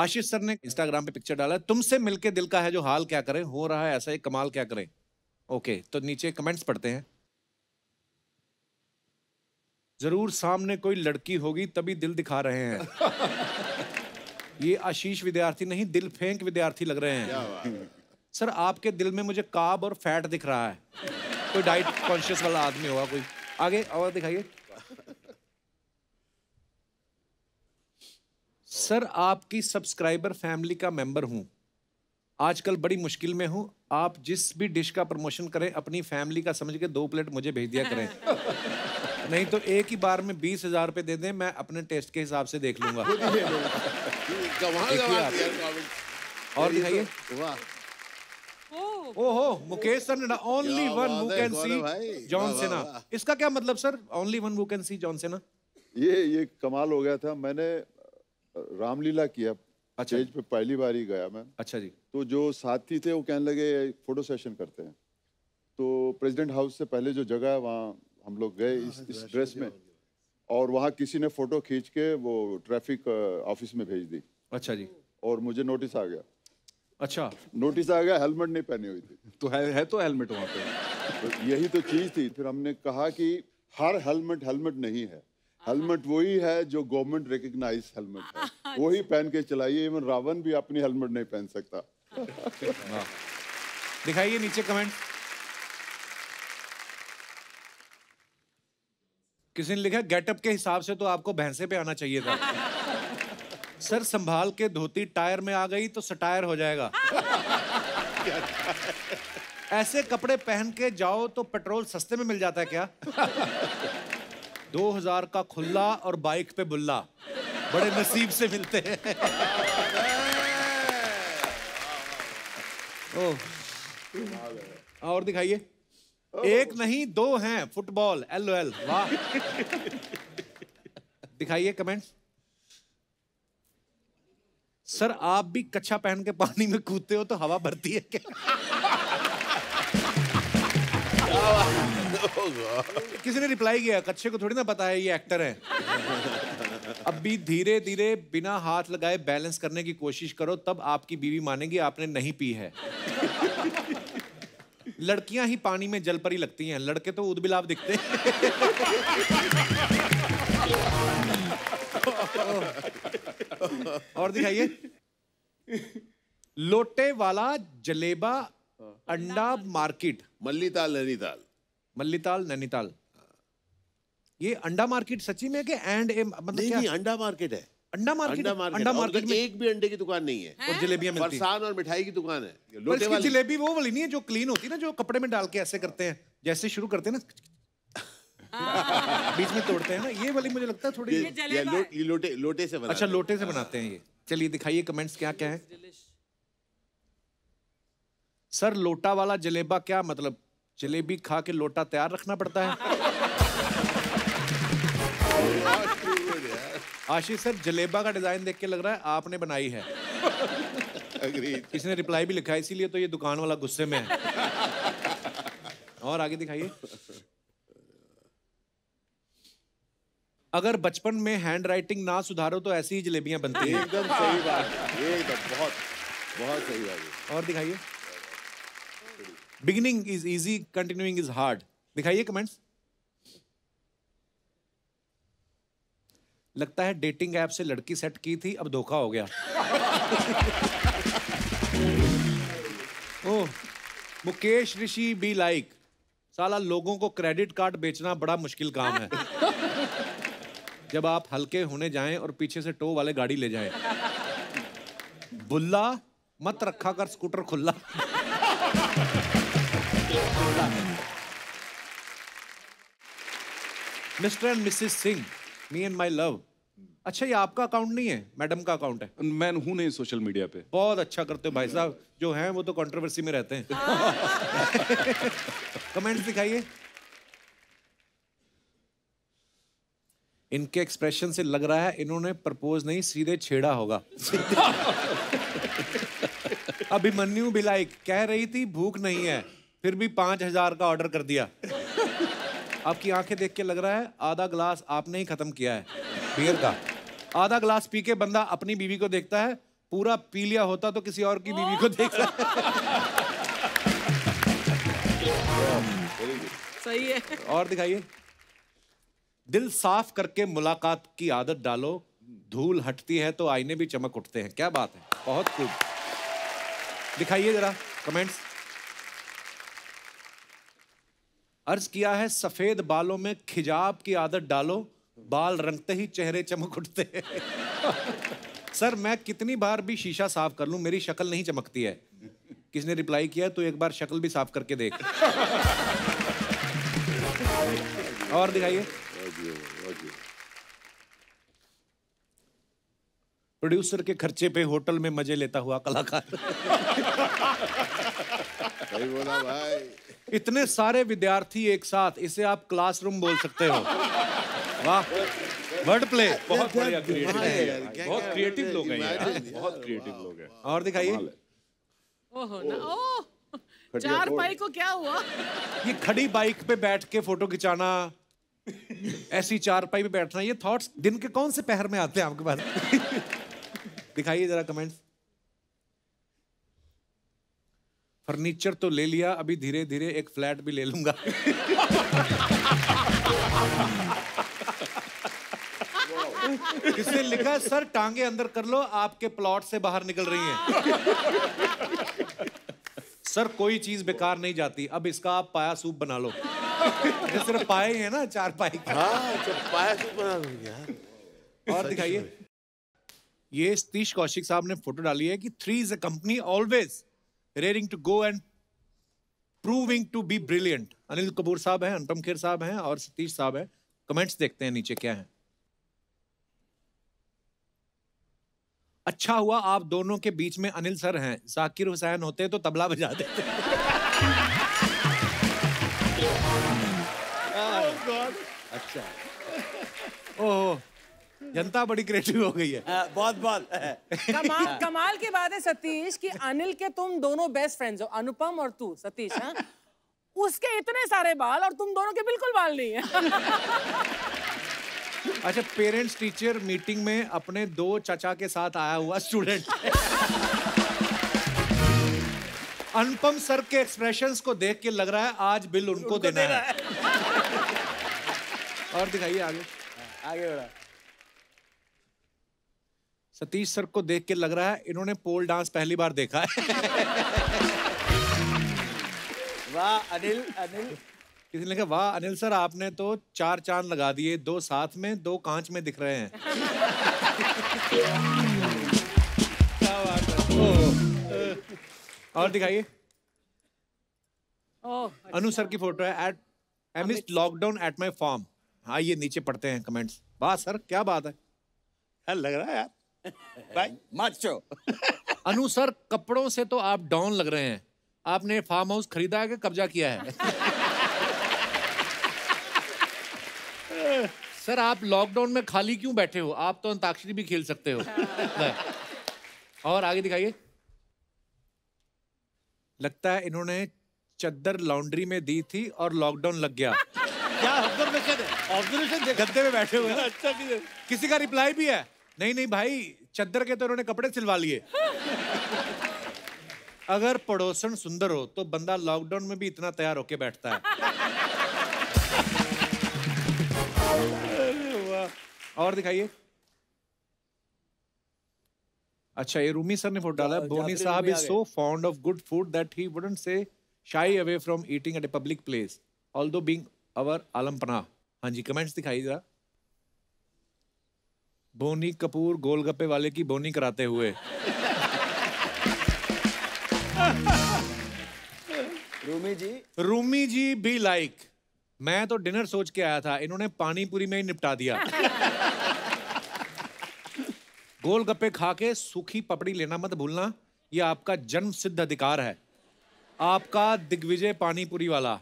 आशीष sir ने Instagram पे picture डाला तुमसे मिलके दिल का है जो हाल क्या करें? हो रहा है ऐसा एक कमाल क्या करें? ओके तो नीचे कमेंट्स पढ़ते हैं। ज़रूर सामने कोई लड़की होगी तभी दिल दिखा रहे हैं। ये आशीष विद्यार्थी नहीं दिल फेंक विद्यार्थी लग रहे हैं। सर आपके दिल में मुझे काब और फैट दिख रहा है। कोई डाइट कॉन्शियस वाला आदमी होगा कोई। आगे और दिखाइए। सर आपकी सब्सक्राइबर फैमिली का मेंबर हूँ। आजकल बड़ी मुश्किल में हूँ। आप जिस भी डिश का प्रमोशन करें अपनी फैमिली का समझ के दो प्लेट मुझे भेज दिया करें। नहीं तो एक ही बार में बीस हज़ार रुपए दे दें मैं अपने टेस्ट के हिसाब से देख लूँगा। और दिखाइए। ओहो। मुकेश सर ने only one who can see John Cena इसका क्या मतलब sir? Only one who can see John Cena ये ये कमाल हो गया था। मैंने रामलीला किया। अच्छा। स्टेज पे पहली बार ही गया मैं। अच्छा जी। तो जो साथी थे वो कहने लगे फ़ोटो सेशन करते हैं। तो प्रेसिडेंट हाउस से पहले जो जगह है वहाँ हम लोग गए इस, इस ड्रेस में। और वहाँ किसी ने फ़ोटो खींच के वो ट्रैफ़िक ऑफ़िस में भेज दी। अच्छा जी। और मुझे नोटिस आ गया। अच्छा। नोटिस आ गया हेलमेट नहीं पहनी हुई थी। तो है है तो हेलमेट वहाँ पे। तो यही तो चीज़ थी। फिर हमने कहा कि हर हेलमेट हेलमेट नहीं है। हेलमेट वही है जो गवर्नमेंट रिकग्नाइज हेलमेट है। वही पहन के चलाइए इवन रावण भी अपनी हेलमेट नहीं पहन सकता। दिखाइए नीचे कमेंट किसी ने लिखा गेटअप के हिसाब से तो आपको भैंसे पे आना चाहिए था। सर संभाल के धोती टायर में आ गई तो सटायर हो जाएगा। ऐसे कपड़े पहन के जाओ तो पेट्रोल सस्ते में मिल जाता है क्या? दो हज़ार का खुल्ला और बाइक पे बुल्ला। बड़े नसीब से मिलते हैं। ओह। और दिखाइए। एक नहीं दो हैं फुटबॉल एल ओ एल वाह। दिखाइए कमेंट्स। सर आप भी कच्छा पहन के पानी में कूदते हो तो हवा भरती है क्या? किसी ने रिप्लाई किया कच्छे को थोड़ी ना पता है, ये एक्टर है। अब भी धीरे धीरे, बिना हाथ लगाए बैलेंस करने की कोशिश करो, तब आपकी बीवी मानेगी आपने नहीं पी है। लड़कियाँ ही पानी में जल परी लगती हैं, लड़के तो उदबिलाव दिखते और दिखाइए। लोटे वाला जलेबा, अंडा मार्केट। मल्लीताल, नैनीताल। मल्लीताल नैनीताल। ये अंडा मार्केट सच्ची में है कि एंड ए मतलब नहीं क्या? नहीं अंडा मार्केट है। अंडा मार्केट अंडा मार्केट अंडा मार्केट में एक भी अंडे की दुकान नहीं है। और जलेबियाँ मिलती हैं। और मिठाई की दुकान है। पर लोटे इसकी वाली जलेबी वो वाली नहीं है जो क्लीन होती है ना जो कपड़े में डाल के ऐसे करते हैं। जैसे शुरू करते हैं ना बीच में तोड़ते हैं ना ये वाली मुझे लगता है थोड़ी ये, ये, लोटे लोटे से अच्छा लोटे से बनाते हैं ये। चलिए दिखाइए कमेंट्स क्या क्या है। सर लोटा वाला जलेबा क्या मतलब जलेबी खा के लोटा तैयार रखना पड़ता है। आशीष सर जलेबा का डिज़ाइन देख के लग रहा है आपने बनाई है। Agreed. किसी ने रिप्लाई भी लिखा है इसीलिए तो ये दुकान वाला गुस्से में है। और आगे दिखाइए। अगर बचपन में हैंड राइटिंग ना सुधारो तो ऐसी ही जलेबियाँ बनती हैं। एकदम सही बात है एकदम बहुत बहुत सही बात है। और दिखाइए। Beginning is easy continuing is hard दिखाइए कमेंट्स लगता है डेटिंग ऐप से लड़की सेट की थी, अब धोखा हो गया। ओह, मुकेश ऋषि बी लाइक साला लोगों को क्रेडिट कार्ड बेचना बड़ा मुश्किल काम है। जब आप हल्के होने जाएँ और पीछे से टो वाले गाड़ी ले जाएँ। बुल्ला मत रखा कर, स्कूटर खुला Mr and Mrs Singh me and my love. अच्छा ये आपका अकाउंट नहीं है? मैडम का अकाउंट है। मैं हूँ नहीं सोशल मीडिया पे। बहुत अच्छा करते हो भाई साहब। जो हैं वो तो कंट्रोवर्सी में रहते हैं। कमेंट्स दिखाइए। इनके एक्सप्रेशन से लग रहा है इन्होंने प्रपोज नहीं सीधे छेड़ा होगा। अभिमन्यु बिलाइक कह रही थी भूख नहीं है। फिर भी पाँच हज़ार का ऑर्डर कर दिया। आपकी आँखें देख के लग रहा है आधा ग्लास आपने ही खत्म किया है बियर का। आधा ग्लास पी के बंदा अपनी बीवी को देखता है पूरा पी लिया होता तो किसी और की बीवी को देख है सही है। और दिखाइए। दिल साफ़ करके मुलाकात की आदत डालो धूल हटती है तो आईने भी चमक उठते हैं क्या बात है बहुत खूब दिखाइए जरा कमेंट्स अर्ज़ किया है, सफ़ेद बालों में खिजाब की आदत डालो, बाल रंगते ही चेहरे चमक उठते सर, मैं कितनी बार भी शीशा साफ़ कर लूँ, मेरी शक्ल नहीं चमकती है। किसने रिप्लाई किया तो एक बार शक्ल भी साफ़ करके देख। और दिखाइए। प्रोड्यूसर के खर्चे पे होटल में मज़े लेता हुआ कलाकार। बोला भाई। इतने सारे विद्यार्थी एक साथ इसे आप क्लासरूम बोल सकते हो। वाह वर्ड प्ले बहुत बढ़िया क्रिएटिव क्या- बहुत क्रिएटिव लोग हैं. बहुत क्रिएटिव लोग हैं। और दिखाइए। ओहो ना ओह चार पाई को क्या हुआ? ये खड़ी बाइक पे बैठ के फ़ोटो खिंचाना ऐसी चार पाई पे बैठना ये थॉट्स दिन के कौन से पहर में आते हैं आपके पास? दिखाइए जरा कमेंट्स फर्नीचर तो ले लिया अभी धीरे धीरे एक फ्लैट भी ले लूँगा। किसने लिखा है सर टांगे अंदर कर लो आपके प्लॉट से बाहर निकल रही हैं। सर कोई चीज़ बेकार नहीं जाती अब इसका आप पाया सूप बना लो। सिर्फ़ पाए ही है ना चार पाए। हाँ पाया तो बना लूँ यार। और दिखाइए। ये सतीश कौशिक साहब ने फ़ोटो डाली है कि three is a company always. Raring to go and proving to be brilliant Anil Kapoor साहब हैं अनुपम खेर साहब हैं और सतीश साहब हैं। कमेंट्स देखते हैं नीचे क्या है। अच्छा हुआ आप दोनों के बीच में अनिल सर हैं। जाकिर हुसैन होते तो तबला बजा देते अच्छा। ओह। जनता बड़ी क्रिएटिव हो गई है। हाँ, बहुत बहुत। कमाल कमाल की बात है सतीश कि अनिल के तुम दोनों बेस्ट फ्रेंड्स हो। अनुपम और तू सतीश हाँ? उसके इतने सारे बाल और तुम दोनों के बिल्कुल बाल नहीं है। अच्छा पेरेंट्स टीचर मीटिंग में अपने दो चाचा के साथ आया हुआ स्टूडेंट अनुपम सर के एक्सप्रेशंस को देख के लग रहा है आज बिल उनको, उनको देना है। और दिखाइए आगे। आगे बढ़ा। सतीश सर को देख के लग रहा है इन्होंने पोल डांस पहली बार देखा है। वाह अनिल अनिल। किसी ने कहा वाह अनिल सर आपने तो चार चाँद लगा दिए दो साथ में दो कांच में दिख रहे हैं। क्या बात है। और दिखाइए। अनु सर की फ़ोटो है at amidst lockdown at my farm हाँ ये नीचे पढ़ते हैं कमेंट्स वाह सर क्या बात है। लग रहा है यार। भाई माचो अनु सर कपड़ों से तो आप डाउन लग रहे हैं। आपने फार्म हाउस खरीदा है कि कब्जा किया है? सर आप लॉकडाउन में खाली क्यों बैठे हो? आप तो अंताक्षरी भी खेल सकते हो। और आगे दिखाइए। लगता है इन्होंने चद्दर लॉन्ड्री में दी थी और लॉकडाउन लग गया। क्या ऑब्जर्वेशन है? ऑब्जर्वेशन गद्दे में बैठे हुए अच्छा किसी का रिप्लाई भी है? नहीं नहीं भाई चद्दर के तो उन्होंने कपड़े सिलवा लिए। अगर पड़ोसन सुंदर हो तो बंदा लॉकडाउन में भी इतना तैयार होके बैठता है। और दिखाइए। अच्छा ये रूमी सर ने फ़ोटो डाला है। बोनी साहब is so fond of good food that he wouldn't say shy away from eating at a public place although being our आलम पनाह हाँ जी कमेंट्स दिखाइए जरा। बोनी कपूर गोलगप्पे वाले की बोनी कराते हुए। रूमी जी। रूमी जी बी लाइक मैं तो डिनर सोच के आया था इन्होंने पानी पूरी में ही निपटा दिया। गोलगप्पे खा के सूखी पपड़ी लेना मत भूलना ये आपका जन्म सिद्ध अधिकार है। आपका दिग्विजय पानीपुरी वाला।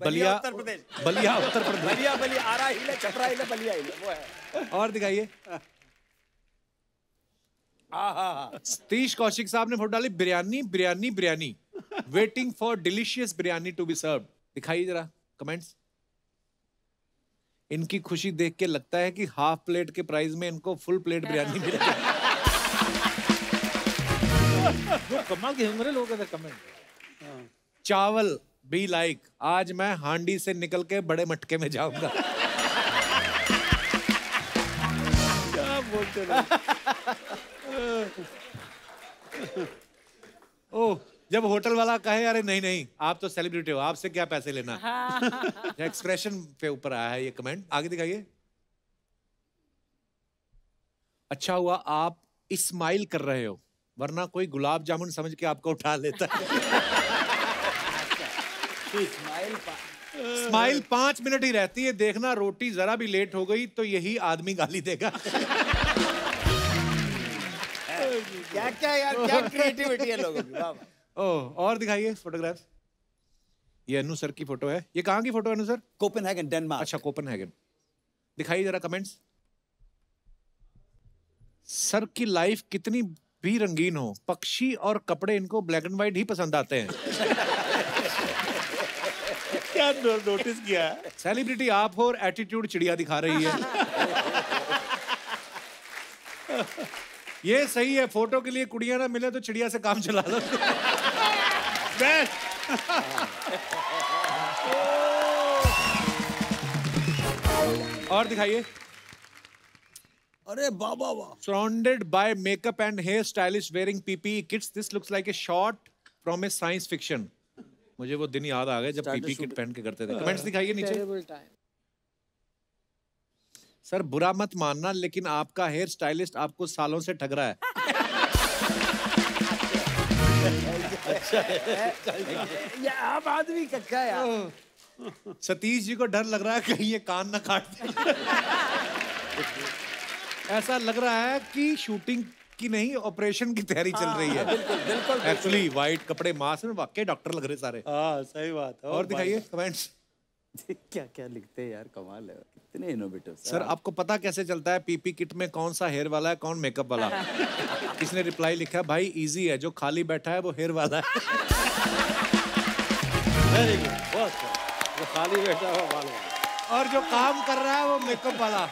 बलिया उत्तर प्रदेश। बलिया उत्तर प्रदेश। बलिया बलिया आरा हिले छपरा हिले बलिया हिले वो है। और दिखाइए। हाँ हाँ हाँ सतीश कौशिक साहब ने फ़ोटो डाली biryani biryani biryani. Waiting for delicious biryani to be serve दिखाइए जरा कमेंट्स इनकी खुशी देख के लगता है कि हाफ़ प्लेट के प्राइस में इनको फुल प्लेट बिरयानी मिलेगी जो कमाल के हमारे लोग हैं कमेंट चावल बी लाइक आज मैं हांडी से निकल के बड़े मटके में जाऊँगा। क्या बोलते ओह जब होटल वाला कहे अरे नहीं नहीं आप तो सेलिब्रिटी हो आपसे क्या पैसे लेना? एक्सप्रेशन पे ऊपर आया है ये कमेंट आगे दिखाइए। अच्छा हुआ आप स्माइल कर रहे हो वरना कोई गुलाब जामुन समझ के आपको उठा लेता है। स्माइल पाँच मिनट ही रहती है देखना रोटी जरा भी लेट हो गई तो यही आदमी गाली देगा। क्या क्या यार क्या क्रिएटिविटी है लोगों की। ओह और दिखाइए फोटोग्राफ्स ये अनु सर की फ़ोटो है। ये कहाँ की फ़ोटो है अनु सर? Copenhagen Denmark. अच्छा कोपनहेगन। दिखाइए जरा कमेंट्स सर की लाइफ कितनी भी रंगीन हो पक्षी और कपड़े इनको ब्लैक एंड व्हाइट ही पसंद आते हैं। क्या नोटिस किया? है सेलिब्रिटी आप हो और एटीट्यूड चिड़िया दिखा रही है। ये सही है फ़ोटो के लिए कुड़िया ना मिले तो चिड़िया से काम चला दो। बेस्ट और दिखाइए। अरे बाबा वाह surrounded by makeup and hair stylish wearing PP kits this looks like a shot from a science fiction मुझे वो दिन याद आ गए जब पीपी किट पहन के करते थे। कमेंट्स दिखाइए नीचे। सर बुरा मत मानना लेकिन आपका हेयर स्टाइलिस्ट आपको सालों से ठग रहा है। ये आप आदमी का क्या यार। सतीश जी को डर लग रहा है कहीं ये कान ना काट दे। ऐसा लग रहा है कि शूटिंग की नहीं ऑपरेशन की तैयारी चल रही है। बिल्कुल बिल्कुल एक्चुअली वाइट कपड़े मास्क में वाकई डॉक्टर लग रहे सारे। हाँ सही बात है। और दिखाइए कमेंट्स क्या क्या लिखते हैं यार कमाल है। कितने इनोवेटिव सर आपको पता कैसे चलता है पीपी किट में कौन सा हेयर वाला है कौन मेकअप वाला? किसने रिप्लाई लिखा भाई इजी है जो खाली बैठा है वो हेयर वाला है। वेरी गुड बहुत। वो खाली बैठा बाल वाला। और जो काम कर रहा है वो मेकअप वाला।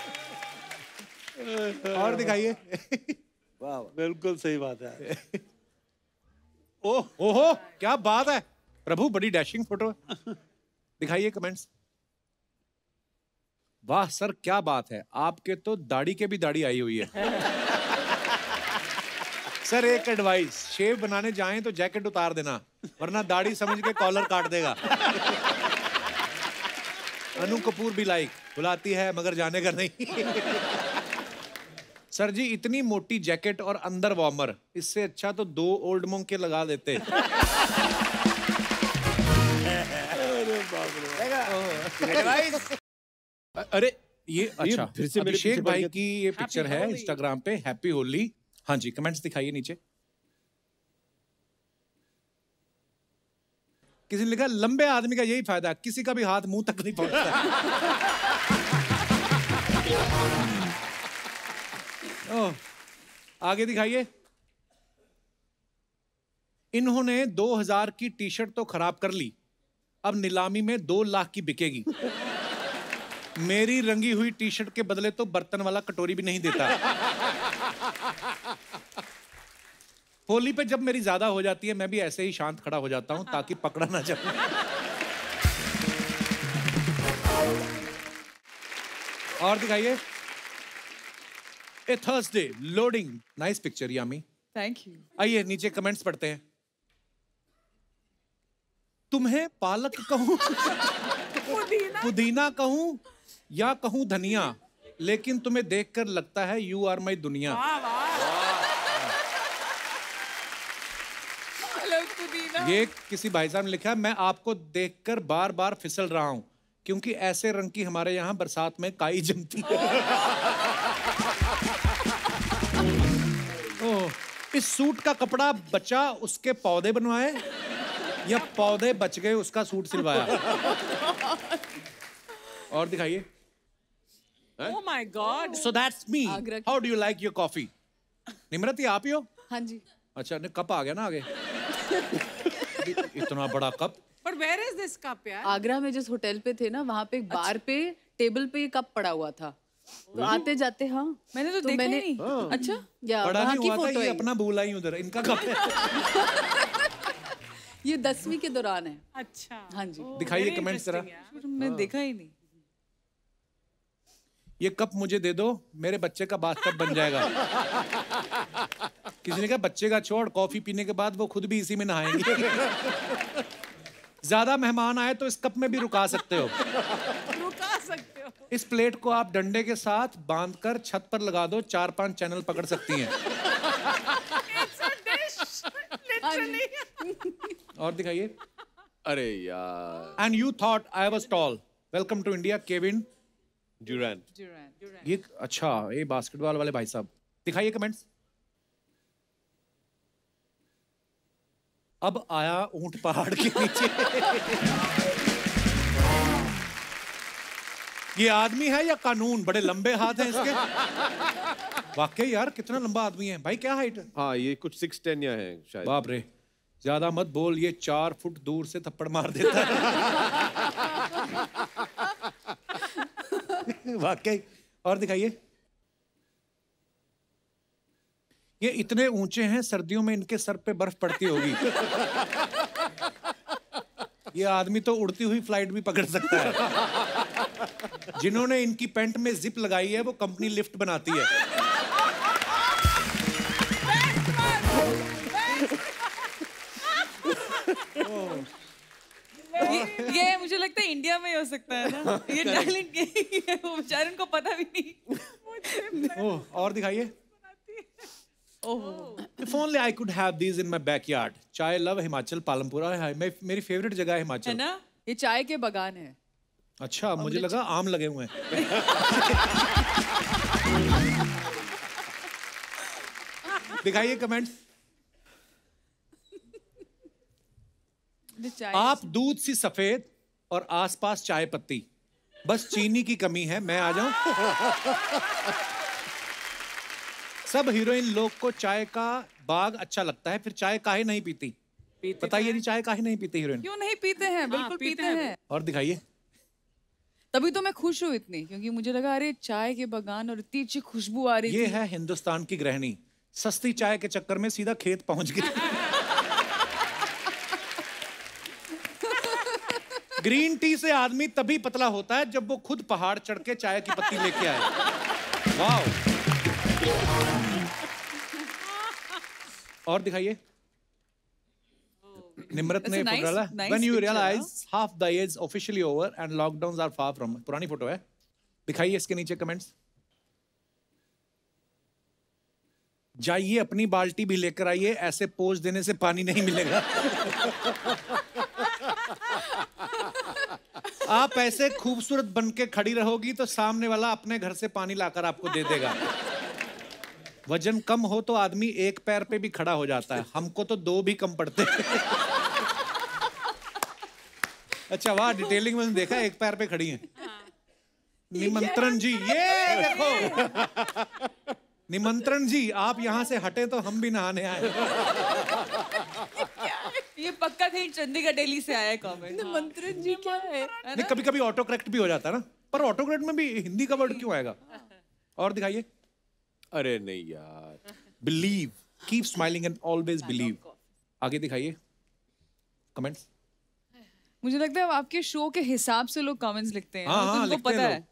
और दिखाइए। वाह। बिल्कुल सही बात है। ओह ओहो क्या बात है। प्रभु बड़ी डैशिंग फ़ोटो है। दिखाइए कमेंट्स वाह सर क्या बात है। आपके तो दाढ़ी के भी दाढ़ी आई हुई है। सर एक एडवाइस शेव बनाने जाएँ तो जैकेट उतार देना वरना दाढ़ी समझ के कॉलर काट देगा। अनु कपूर भी लाइक बुलाती है मगर जाने का नहीं। सर जी इतनी मोटी जैकेट और अंदर वार्मर इससे अच्छा तो दो ओल्ड मोंग के लगा देते। अरे ये अच्छा फिर से मेरे अभिषेक भाई की ये पिक्चर है इंस्टाग्राम पे हैप्पी होली हाँ जी कमेंट्स दिखाइए नीचे। किसी ने लिखा लंबे आदमी का यही फ़ायदा किसी का भी हाथ मुँह तक नहीं पहुँचता। आगे दिखाइए। इन्होंने 2000 की टी शर्ट तो खराब कर ली, अब नीलामी में दो लाख की बिकेगी। मेरी रंगी हुई टी शर्ट के बदले तो बर्तन वाला कटोरी भी नहीं देता। होली पे जब मेरी ज़्यादा हो जाती है, मैं भी ऐसे ही शांत खड़ा हो जाता हूँ ताकि पकड़ा ना जाए। और दिखाइए। A Thursday loading nice picture Yami thank you आइए नीचे कमेंट्स पढ़ते हैं। तुम्हें पालक कहूँ? पुदीना? पुदीना कहूँ या कहूँ धनिया? लेकिन तुम्हें देखकर लगता है यू आर माई दुनिया। ये किसी भाई साहब ने लिखा है मैं आपको देखकर बार बार फिसल रहा हूँ क्योंकि ऐसे रंग की हमारे यहाँ बरसात में काई जमती है। इस सूट का कपड़ा बचा उसके पौधे बनवाए या पौधे बच गए उसका सूट सिलवाया? और दिखाइए। ओह my god so that's me Agra की- how do you like your coffee Nimrat ये आप ही हो? हाँ जी। अच्छा ने कप आ गया ना आगे? इतना बड़ा cup. But where is this cup यार? आगरा में जिस होटल पे थे ना वहाँ पे एक बार पे टेबल पे ये कप पड़ा हुआ था। तो आते जाते हाँ। मैंने तो, तो देखा मैंने- ही। नहीं अच्छा? या बड़ा नहीं की हुआ था फ़ोटो ये है अपना बोला ही उधर इनका कब ये दसवीं के दौरान है। अच्छा। हाँ जी। दिखाइए कमेंट्स जरा। मैं देखा ही नहीं। ये कप मुझे दे दो मेरे बच्चे का बाथटब बन जाएगा। किसी ने कहा बच्चे का छोड़ कॉफ़ी पीने के बाद वो खुद भी इसी में नहाएँगे। ज़्यादा मेहमान आए तो इस कप में भी हो रुका सकते हो। इस प्लेट को आप डंडे के साथ बांधकर छत पर लगा दो चार पाँच चैनल पकड़ सकती हैं। और दिखाइए। अरे यार। And you thought I was tall welcome to India Kevin Durant ये अच्छा ये बास्केटबॉल वाले भाई साहब। दिखाइए कमेंट्स अब आया ऊँट पहाड़ के नीचे। ये आदमी है या कानून? बड़े लंबे हाथ हैं इसके। वाकई यार कितना लंबा आदमी है। भाई क्या हाइट है? हाँ ये कुछ सिक्स टेन या है शायद। बाप रे ज़्यादा मत बोल ये चार फुट दूर से थप्पड़ मार देता है। वाकई। और दिखाइए। ये इतने ऊँचे हैं सर्दियों में इनके सर पे बर्फ़ पड़ती होगी। ये आदमी तो उड़ती हुई फ़्लाइट भी पकड़ सकता है। जिन्होंने इनकी पैंट में जिप लगाई है वो कंपनी लिफ्ट बनाती है। ये, ये मुझे लगता है इंडिया में ही हो सकता है ना? ये टैलेंट यही है वो बेचारे उनको पता भी नहीं। ओह और दिखाइए। If only I could have these in my backyard. Chai love Himachal Palampur है मेरी फेवरेट जगह है हिमाचल। है ना? ये चाय के बगान है। अच्छा मुझे लगा आम लगे हुए हैं। दिखाइए कमेंट्स आप दूध सी सफ़ेद और आसपास चाय पत्ती। बस चीनी की कमी है मैं आ जाऊँ। सब हीरोइन लोग को चाय का बाग अच्छा लगता है फिर चाय काहे नहीं पीती? बताइए जी चाय काहे नहीं पीती हीरोइन? क्यों नहीं पीते हैं बिल्कुल पीते पीते हैं। हैं। और दिखाइए। तभी तो मैं खुश हूँ इतनी क्योंकि मुझे लगा अरे चाय के बगान और इतनी अच्छी खुशबू आ रही ये है हिंदुस्तान की गृहिणी। सस्ती चाय के चक्कर में सीधा खेत पहुँच गई। ग्रीन टी से आदमी तभी पतला होता है जब वो खुद पहाड़ चढ़ के चाय की पत्ती लेके आए। वाह और दिखाइए। निम्रत ने फ़ोटो डाला you picture, realize half the age officially over and lockdowns are far from पुरानी फ़ोटो है। दिखाइए इसके नीचे कमेंट्स जाइए अपनी बाल्टी भी लेकर आइए ऐसे पोज देने से पानी नहीं मिलेगा। आप ऐसे खूबसूरत बन के खड़ी रहोगी तो सामने वाला अपने घर से पानी लाकर आपको दे देगा। वज़न कम हो तो आदमी एक पैर पे भी खड़ा हो जाता है। हमको तो दो भी कम पड़ते हैं। अच्छा वाह डिटेलिंग में देखा एक पैर पे खड़ी है। निमंत्रण जी ये देखो। निमंत्रण जी आप यहाँ से हटे तो हम भी नहाने आए। ये पक्का कहीं चंडीगढ़ दिल्ली से आया है कमेंट मंत्रण जी क्या है? नहीं कभी कभी ऑटो करेक्ट भी हो जाता है ना। पर ऑटो करेक्ट में भी हिंदी का वर्ड क्यों आएगा? और दिखाइए। अरे नहीं यार। Believe keep smiling and always believe आगे दिखाइए। कमेंट्स मुझे लगता है आपके शो के हिसाब से लोग कमेंट्स लिखते हैं। हाँ तो हाँ उनको लिखते पता है।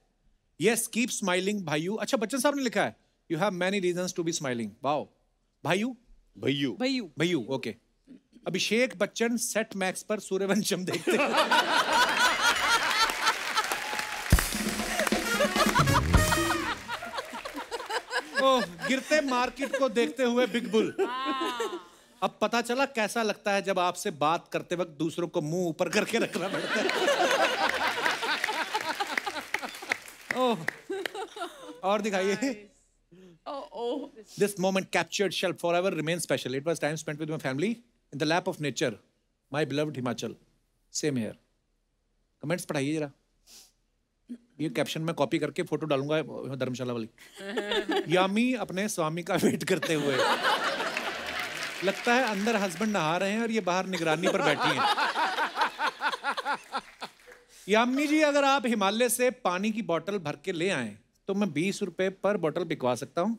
यस कीप स्माइलिंग भाईयू अच्छा बच्चन साहब ने लिखा है। You have many reasons to be smiling wow भाईयू भैयू। भैयू। Bhaiyu okay Abhishek Bachchan Set Max पर सूर्यवंशम देखते हैं। ओह गिरते मार्केट को देखते हुए बिग बुल। अब पता चला कैसा लगता है जब आपसे बात करते वक्त दूसरों को मुँह ऊपर करके रखना पड़ता है। ओह। और दिखाइए। This moment captured shall forever remain special it was time spend with my family in the lap of nature my beloved Himachal same here comments पढ़ाइए जरा। ये कैप्शन में कॉपी करके फ़ोटो डालूँगा धर्मशाला वाली। यामी अपने स्वामी का वेट करते हुए। लगता है अंदर हस्बैंड नहा रहे हैं और ये बाहर निगरानी पर बैठी हैं। यामी जी अगर आप हिमालय से पानी की बोतल भर के ले आए तो मैं बीस रुपए पर बोतल बिकवा सकता हूँ।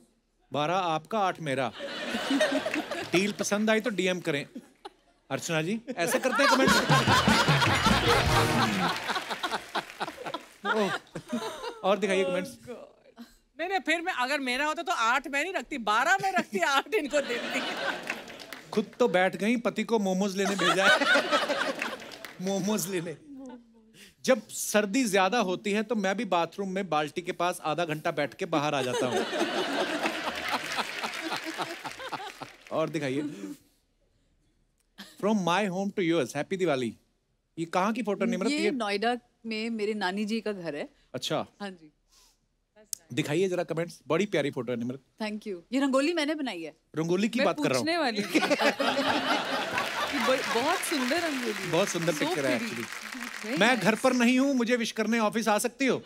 बारह आपका आठ मेरा। डील पसंद आई तो डीएम करें। अर्चना जी ऐसे करते हैं कमेंट और दिखाइए कमेंट्स नहीं नहीं फिर मैं अगर मेरा होता तो आठ मैं नहीं रखती बारह मैं रखती आठ इनको देती। खुद तो बैठ गई पति को मोमोज लेने भेजा है। मोमोज लेने। जब सर्दी ज़्यादा होती है तो मैं भी बाथरूम में बाल्टी के पास आधा घंटा बैठ के बाहर आ जाता हूँ। और दिखाइए। From my home to yours happy Diwali ये कहाँ की फ़ोटो निमरत ये ये नोएडा में मेरे नानी जी का घर है। अच्छा। हाँ जी। दिखाइए जरा कमेंट्स बड़ी प्यारी फ़ोटो है निमरत थैंक यू ये रंगोली मैंने बनाई है। रंगोली की बात कर रहा पूछने हूँ वाली बहुत सुंदर रंगोली बहुत सुंदर पिक्चर है एक्चुअली मैं घर पर नहीं हूँ मुझे विश करने ऑफ़िस आ सकती हो?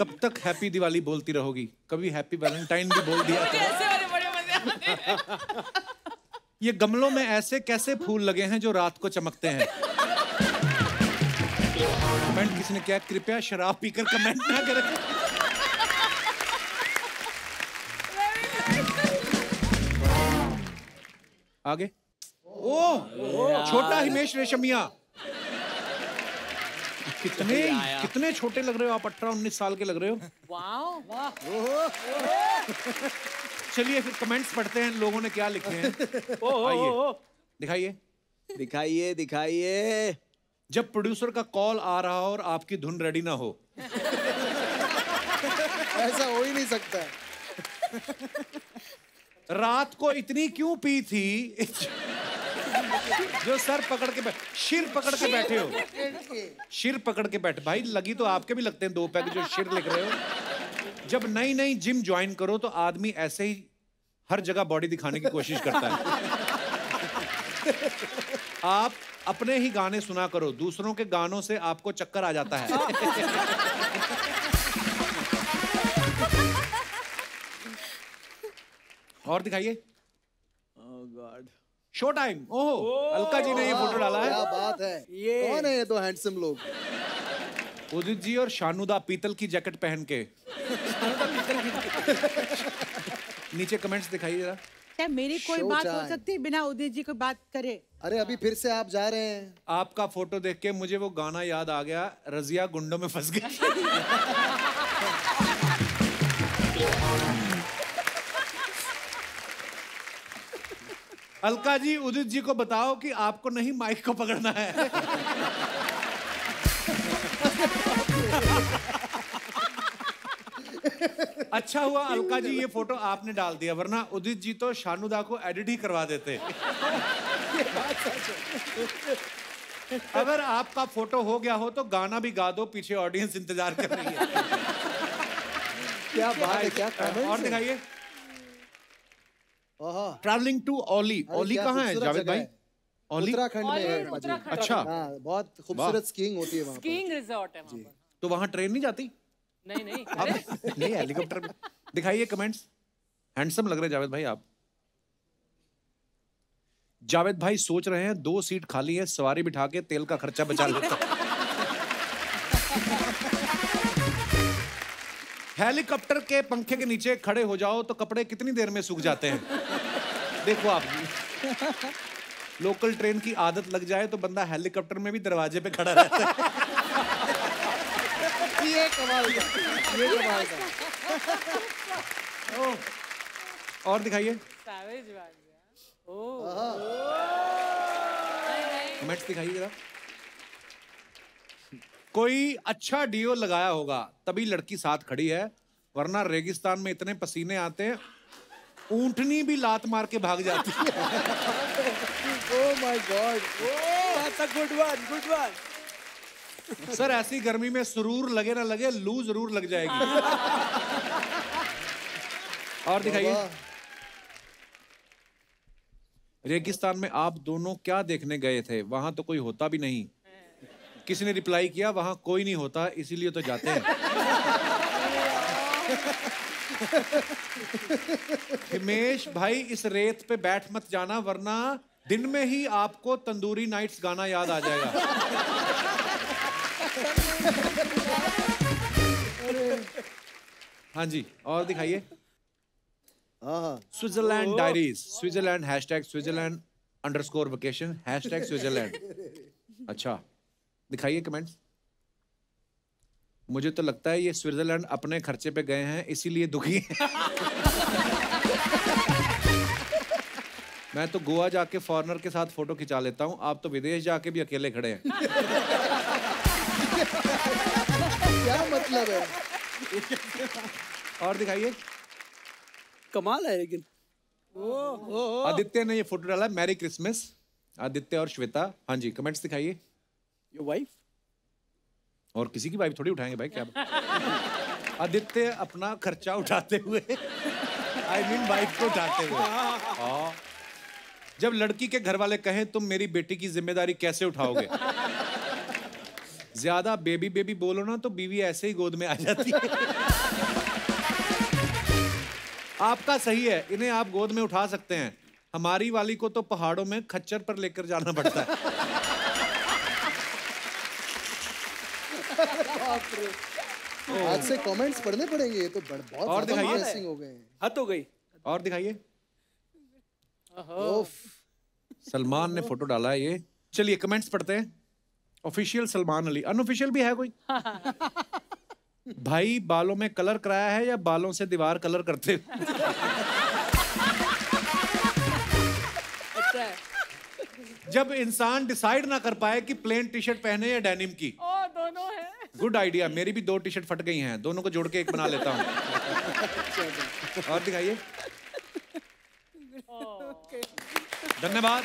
कब तक हैप्पी दिवाली बोलती रहोगी? कभी हैप्पी वैलेंटाइन भी बोल दिया करो। ऐसे वाले बड़े मज़े हैं। ये गमलों में ऐसे कैसे फूल लगे हैं जो रात को चमकते हैं? कमेंट किसी ने क्या कृपया शराब पीकर कमेंट ना करें। आगे। ओ छोटा हिमेश रेशमिया। कितने कितने छोटे लग रहे हो आप? अठारह उन्नीस साल के लग रहे हो। चलिए फिर कमेंट्स पढ़ते हैं लोगों ने क्या लिखे हैं। आइए। दिखाइए। दिखाइए दिखाइए। जब प्रोड्यूसर का कॉल आ रहा हो और आपकी धुन रेडी ना हो। ऐसा हो ही नहीं सकता रात को इतनी क्यों पी थी? जो सर पकड़ के बैठ सिर पकड़ के बैठे हो। सिर पकड़ के बैठे। भाई लगी तो आपके भी लगते हैं दो पैक जो सिर लिख रहे हो। जब नई नई जिम ज्वाइन करो तो आदमी ऐसे ही हर जगह बॉडी दिखाने की कोशिश करता है। आप अपने ही गाने सुना करो दूसरों के गानों से आपको चक्कर आ जाता है। और दिखाइए। गॉड शो टाइम ओहो अलका जी ने ये फ़ोटो डाला है। क्या बात है। ये। कौन है ये तो हैंडसम लोग? उदित जी और शानुदा पीतल की जैकेट पहन के। नीचे कमेंट्स दिखाइए जरा। क्या मेरी कोई बात हो सकती है बिना उदय जी को बात करे। अरे अभी फिर से आप जा रहे हैं। आपका फ़ोटो देख के मुझे वो गाना याद आ गया रजिया गुंडों में फंस गई। अलका जी उदित जी को बताओ कि आपको नहीं माइक को पकड़ना है। अच्छा हुआ अलका जी ये फ़ोटो आपने डाल दिया वरना उदित जी तो शानुदा को एडिट ही करवा देते। अगर आपका फ़ोटो हो गया हो तो गाना भी गा दो पीछे ऑडियंस इंतज़ार कर रही है। क्या बात है क्या और दिखाइए। ओहो। ट्रैवलिंग टू ओली ओली कहाँ है जावेद भाई? ओली उत्तराखंड में है उत्तराखंड। अच्छा। हाँ। बहुत खूबसूरत स्कीइंग होती है वहाँ पर। स्कीइंग रिजॉर्ट है वहाँ पर। तो वहाँ ट्रेन नहीं जाती? नहीं नहीं हेलीकॉप्टर में दिखाइए कमेंट्स हैंडसम लग रहे जावेद भाई आप। जावेद भाई सोच रहे हैं दो सीट खाली है सवारी बिठा के तेल का खर्चा बचा लेते हेलीकॉप्टर के पंखे के नीचे खड़े हो जाओ तो कपड़े कितनी देर में सूख जाते हैं? देखो आप। लोकल ट्रेन की आदत लग जाए तो बंदा हेलीकॉप्टर में भी दरवाजे पे खड़ा रहता है। ये कमाल का ये कमाल का। और दिखाइए। है। कमेंट्स दिखाइए जरा। कोई अच्छा डीओ लगाया होगा तभी लड़की साथ खड़ी है वरना रेगिस्तान में इतने पसीने आते हैं ऊंटनी भी लात मार के भाग जाती है। ओह my god that's a good one good one sir ऐसी गर्मी में सुरूर लगे ना लगे लू ज़रूर लग जाएगी। और दिखाइए। रेगिस्तान में आप दोनों क्या देखने गए थे? वहाँ तो कोई होता भी नहीं। किसी ने रिप्लाई किया वहाँ कोई नहीं होता इसीलिए तो जाते हैं। हिमेश भाई इस रेत पे बैठ मत जाना वरना दिन में ही आपको तंदूरी नाइट्स गाना याद आ जाएगा। हाँ जी और दिखाइए। Switzerland diaries Switzerland hashtag Switzerland underscore vacation hashtag Switzerland अच्छा दिखाइए कमेंट्स मुझे तो लगता है ये स्विट्जरलैंड अपने खर्चे पे गए हैं इसीलिए दुखी हैं। मैं तो गोवा जाके फॉरेनर के साथ फ़ोटो खिंचा लेता हूँ आप तो विदेश जाके भी अकेले खड़े हैं। क्या मतलब है? और दिखाइए। कमाल है लेकिन। आदित्य ने ये फ़ोटो डाला मैरी क्रिसमस आदित्य और श्वेता। हाँ जी कमेंट्स दिखाइए। योर वाइफ और किसी की वाइफ थोड़ी उठाएँगे भाई क्या आदित्य अपना खर्चा उठाते हुए आई मीन वाइफ को उठाते हुए। हाँ। जब लड़की के घर वाले कहें तुम मेरी बेटी की ज़िम्मेदारी कैसे उठाओगे? ज़्यादा बेबी बेबी बोलो ना तो बीवी ऐसे ही गोद में आ जाती है। आपका सही है इन्हें आप गोद में उठा सकते हैं। हमारी वाली को तो पहाड़ों में खच्चर पर लेकर जाना पड़ता है। आज से कमेंट्स पढ़ने पड़ेंगे ये तो बहुत और दिखाइए। हो गए हैं। हद हो गई। और दिखाइए। सलमान ने फ़ोटो डाला है ये। चलिए कमेंट्स पढ़ते हैं। ऑफिशियल सलमान अली अनऑफिशियल भी है कोई? भाई बालों में कलर कराया है या बालों से दीवार कलर करते अच्छा जब इंसान डिसाइड ना कर पाए कि प्लेन टी शर्ट पहने या डेनिम की। ओ दोनों है। गुड आइडिया मेरी भी दो टी शर्ट फट गई हैं। दोनों को जोड़ के एक बना लेता हूँ। और दिखाइए। धन्यवाद।